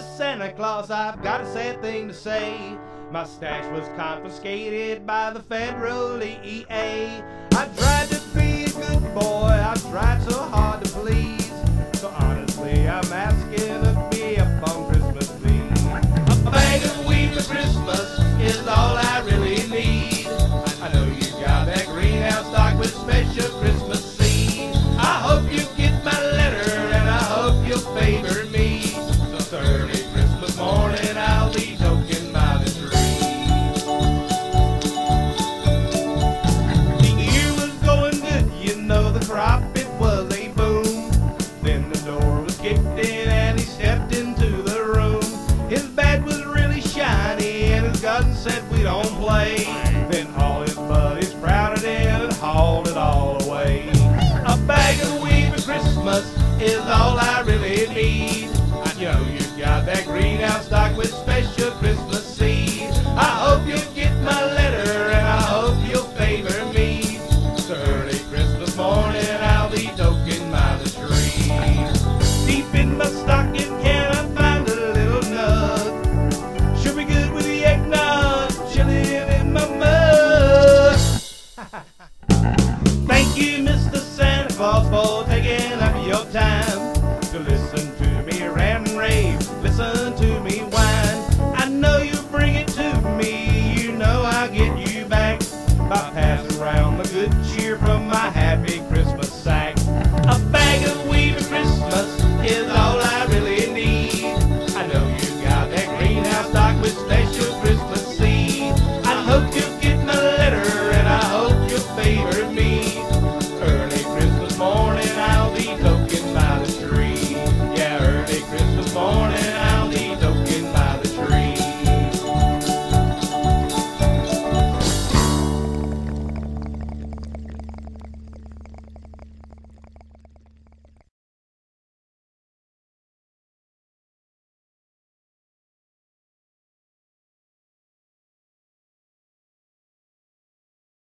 Santa Claus, I've got a sad thing to say. My stash was confiscated by the federal DEA. I tried to be a good boy. I Thank you, Mr. Santa Claus, for taking up your time to listen to me rant and rave, listen to me whine. I know you bring it to me, you know I get you back by passing around the good cheer from my happy Christmas.